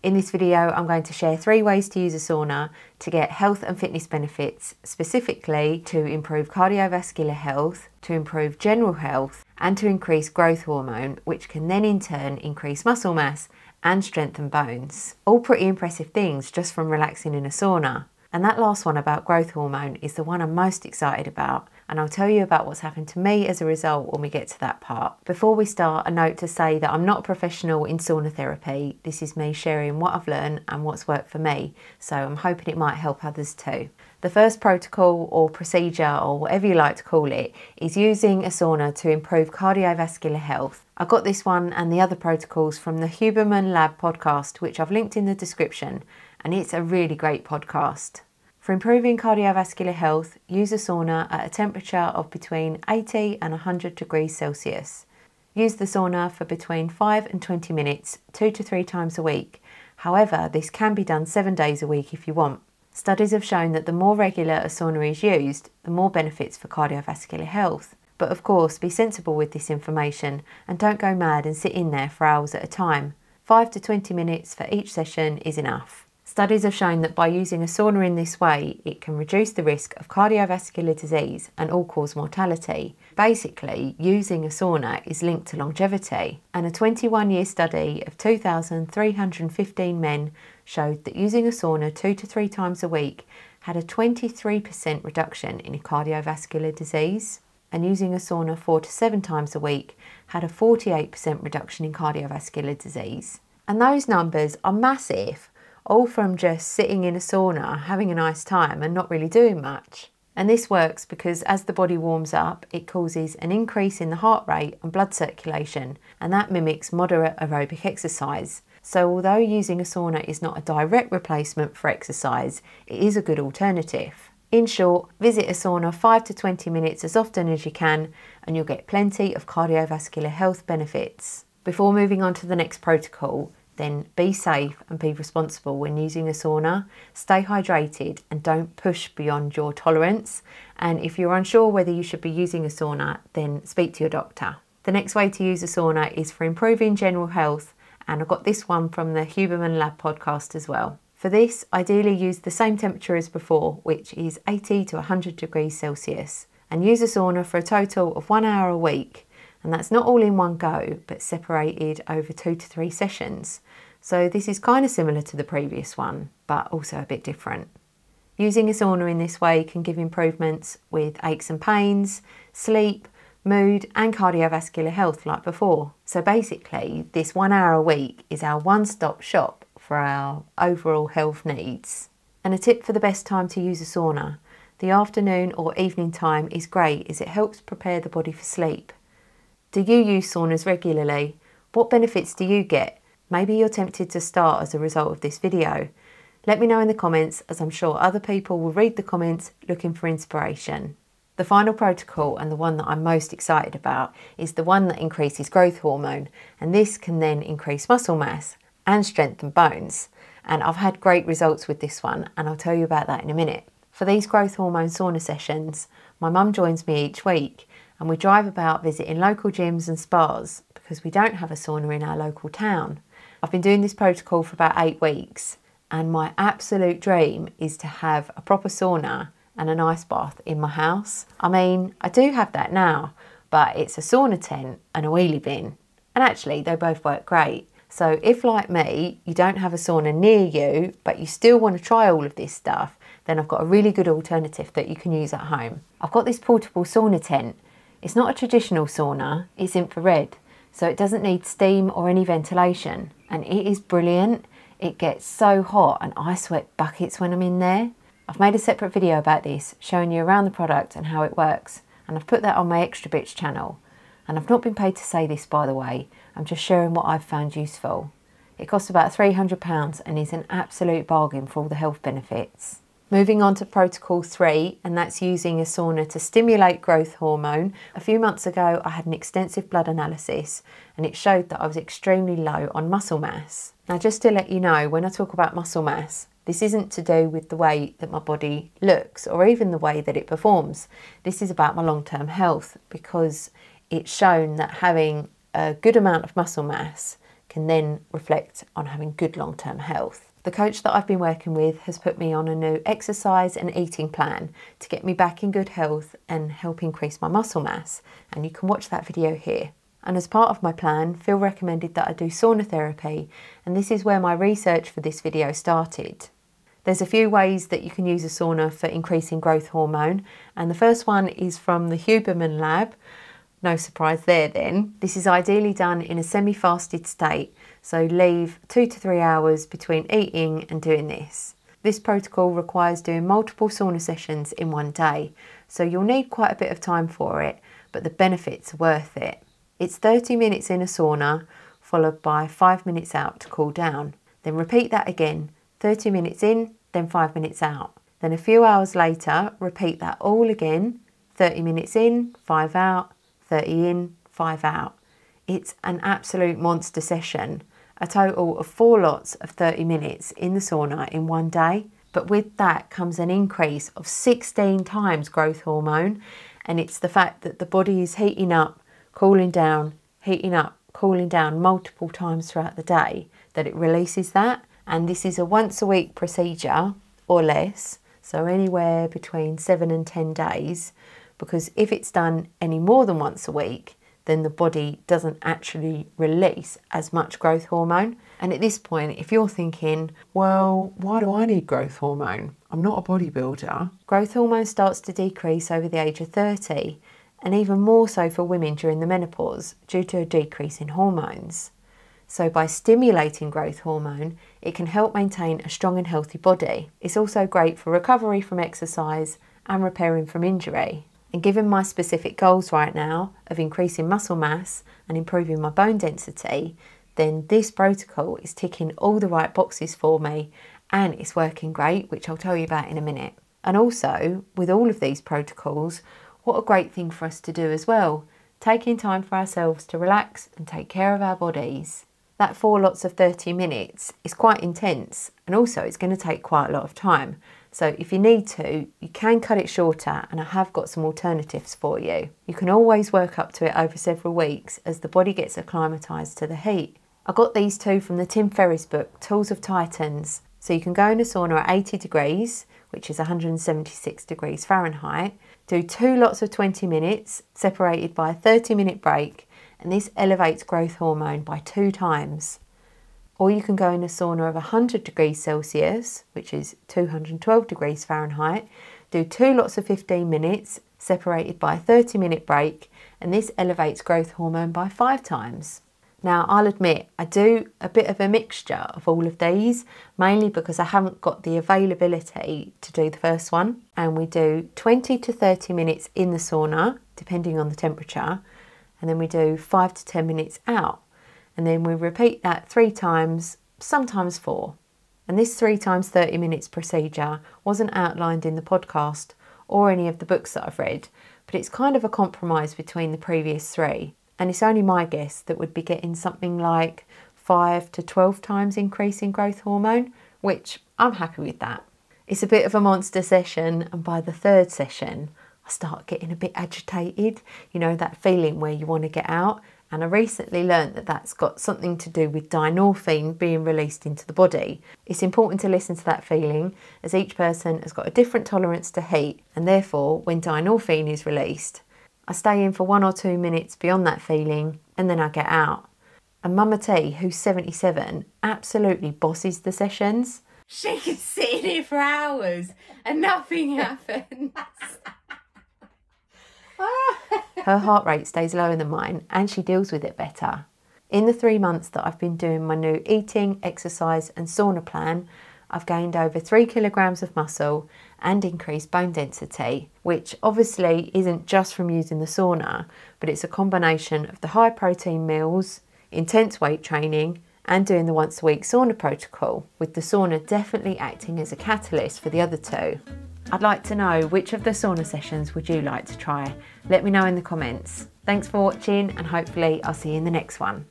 In this video, I'm going to share three ways to use a sauna to get health and fitness benefits, specifically to improve cardiovascular health, to improve general health, and to increase growth hormone, which can then in turn increase muscle mass and strengthen bones. All pretty impressive things just from relaxing in a sauna. And that last one about growth hormone is the one I'm most excited about and I'll tell you about what's happened to me as a result when we get to that part. Before we start, a note to say that I'm not a professional in sauna therapy. This is me sharing what I've learned and what's worked for me, so I'm hoping it might help others too. The first protocol or procedure, or whatever you like to call it, is using a sauna to improve cardiovascular health. I got this one and the other protocols from the Huberman Lab podcast, which I've linked in the description, and it's a really great podcast. For improving cardiovascular health, use a sauna at a temperature of between 80 and 100 degrees Celsius. Use the sauna for between 5 and 20 minutes, two to three times a week. However, this can be done seven days a week if you want. Studies have shown that the more regular a sauna is used, the more benefits for cardiovascular health. But of course, be sensible with this information and don't go mad and sit in there for hours at a time. 5 to 20 minutes for each session is enough. Studies have shown that by using a sauna in this way, it can reduce the risk of cardiovascular disease and all cause mortality. Basically, using a sauna is linked to longevity, and a 21 year study of 2,315 men showed that using a sauna two to three times a week had a 23% reduction in cardiovascular disease, and using a sauna four to seven times a week had a 48% reduction in cardiovascular disease. And those numbers are massive all from just sitting in a sauna, having a nice time, and not really doing much. And this works because as the body warms up, it causes an increase in the heart rate and blood circulation, and that mimics moderate aerobic exercise. So, although using a sauna is not a direct replacement for exercise, it is a good alternative. In short, visit a sauna 5 to 20 minutes as often as you can, and you'll get plenty of cardiovascular health benefits. Before moving on to the next protocol, then be safe and be responsible when using a sauna. Stay hydrated and don't push beyond your tolerance. And if you're unsure whether you should be using a sauna, then speak to your doctor. The next way to use a sauna is for improving general health, and I got this one from the Huberman Lab podcast as well. For this, ideally use the same temperature as before, which is 80 to 100 degrees Celsius, and use a sauna for a total of one hour a week and that's not all in one go but separated over two to three sessions. So this is kind of similar to the previous one but also a bit different. Using a sauna in this way can give improvements with aches and pains, sleep, mood and cardiovascular health like before. So basically this one hour a week is our one-stop shop for our overall health needs. And a tip for the best time to use a sauna. The afternoon or evening time is great as it helps prepare the body for sleep. Do you use saunas regularly? What benefits do you get? Maybe you're tempted to start as a result of this video. Let me know in the comments as I'm sure other people will read the comments looking for inspiration. The final protocol and the one that I'm most excited about is the one that increases growth hormone and this can then increase muscle mass and strengthen bones. And I've had great results with this one and I'll tell you about that in a minute. For these growth hormone sauna sessions, my mum joins me each week and we drive about visiting local gyms and spas because we don't have a sauna in our local town. I've been doing this protocol for about eight weeks and my absolute dream is to have a proper sauna and an ice bath in my house. I mean, I do have that now, but it's a sauna tent and a wheelie bin. And actually, they both work great. So if like me, you don't have a sauna near you, but you still want to try all of this stuff, then I've got a really good alternative that you can use at home. I've got this portable sauna tent it's not a traditional sauna, it's infrared, so it doesn't need steam or any ventilation, and it is brilliant. It gets so hot and I sweat buckets when I'm in there. I've made a separate video about this, showing you around the product and how it works, and I've put that on my Extra Bits channel. And I've not been paid to say this by the way, I'm just sharing what I've found useful. It costs about £300 and is an absolute bargain for all the health benefits. Moving on to protocol three, and that's using a sauna to stimulate growth hormone. A few months ago, I had an extensive blood analysis and it showed that I was extremely low on muscle mass. Now, just to let you know, when I talk about muscle mass, this isn't to do with the way that my body looks or even the way that it performs. This is about my long term health because it's shown that having a good amount of muscle mass can then reflect on having good long term health. The coach that I've been working with has put me on a new exercise and eating plan to get me back in good health and help increase my muscle mass. And you can watch that video here. And as part of my plan, Phil recommended that I do sauna therapy, and this is where my research for this video started. There's a few ways that you can use a sauna for increasing growth hormone, and the first one is from the Huberman Lab. No surprise there then. This is ideally done in a semi fasted state, so leave two to three hours between eating and doing this. This protocol requires doing multiple sauna sessions in one day, so you'll need quite a bit of time for it, but the benefits are worth it. It's 30 minutes in a sauna, followed by 5 minutes out to cool down. Then repeat that again 30 minutes in, then 5 minutes out. Then a few hours later, repeat that all again 30 minutes in, 5 out, 30 in, 5 out. It's an absolute monster session. A total of four lots of 30 minutes in the sauna in one day. But with that comes an increase of 16 times growth hormone, and it's the fact that the body is heating up, cooling down, heating up, cooling down multiple times throughout the day that it releases that. And this is a once a week procedure or less, so anywhere between seven and 10 days because if it's done any more than once a week, then the body doesn't actually release as much growth hormone. And at this point, if you're thinking, well, why do I need growth hormone? I'm not a bodybuilder. Growth hormone starts to decrease over the age of 30, and even more so for women during the menopause due to a decrease in hormones. So, by stimulating growth hormone, it can help maintain a strong and healthy body. It's also great for recovery from exercise and repairing from injury. And given my specific goals right now of increasing muscle mass and improving my bone density, then this protocol is ticking all the right boxes for me and it's working great, which I'll tell you about in a minute. And also, with all of these protocols, what a great thing for us to do as well taking time for ourselves to relax and take care of our bodies. That four lots of 30 minutes is quite intense and also it's going to take quite a lot of time. So if you need to, you can cut it shorter and I have got some alternatives for you. You can always work up to it over several weeks as the body gets acclimatised to the heat. I got these two from the Tim Ferriss book, Tools of Titans. So you can go in a sauna at 80 degrees, which is 176 degrees Fahrenheit, do two lots of 20 minutes, separated by a 30 minute break, and this elevates growth hormone by two times. Or you can go in a sauna of 100 degrees Celsius, which is 212 degrees Fahrenheit, do two lots of 15 minutes, separated by a 30 minute break, and this elevates growth hormone by five times. Now, I'll admit, I do a bit of a mixture of all of these, mainly because I haven't got the availability to do the first one. And we do 20 to 30 minutes in the sauna, depending on the temperature, and then we do 5 to 10 minutes out and then we repeat that three times, sometimes four. And this three times 30 minutes procedure wasn't outlined in the podcast or any of the books that I've read, but it's kind of a compromise between the previous three. And it's only my guess that would be getting something like 5 to 12 times increase in growth hormone, which I'm happy with that. It's a bit of a monster session, and by the third session, I start getting a bit agitated. You know, that feeling where you want to get out and I recently learned that that's got something to do with dynorphin being released into the body. It's important to listen to that feeling as each person has got a different tolerance to heat, and therefore, when dynorphin is released, I stay in for one or two minutes beyond that feeling and then I get out. And Mama T, who's 77, absolutely bosses the sessions. She can sit in here for hours and nothing happens. Her heart rate stays lower than mine and she deals with it better. In the three months that I've been doing my new eating, exercise, and sauna plan, I've gained over three kilograms of muscle and increased bone density, which obviously isn't just from using the sauna, but it's a combination of the high protein meals, intense weight training, and doing the once a week sauna protocol, with the sauna definitely acting as a catalyst for the other two. I'd like to know which of the sauna sessions would you like to try? Let me know in the comments. Thanks for watching and hopefully I'll see you in the next one.